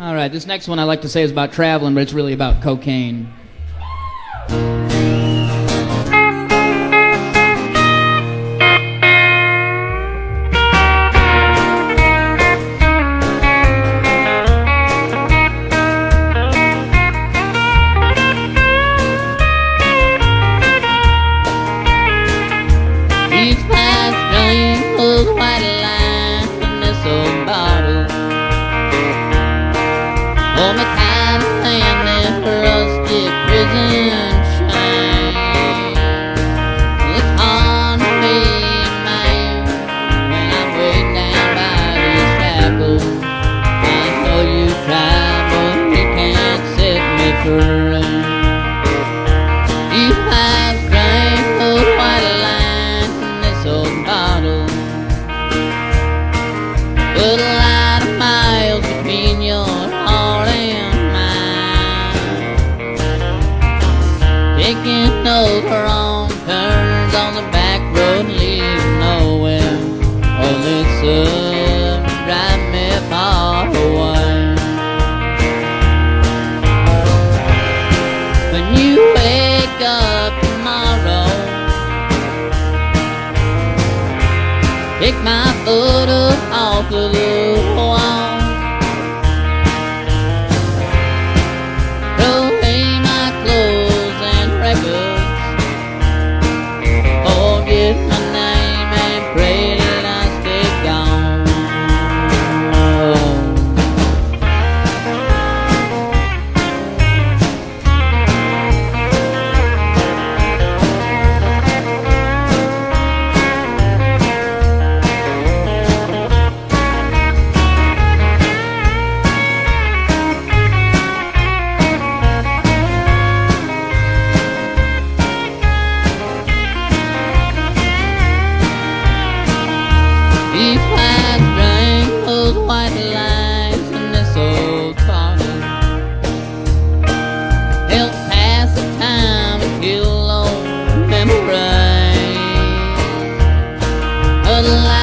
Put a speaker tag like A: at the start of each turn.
A: All right, this next one I like to say is about traveling, but it's really about cocaine.
B: Each last dream was white Oh, my prison man when I'm way down by these shackles. I know you but you can't set me free. Have white in this old bottle. Put back nowhere. Oh, this sub drive me far away. When you wake up tomorrow, take my foot up off of the I. light.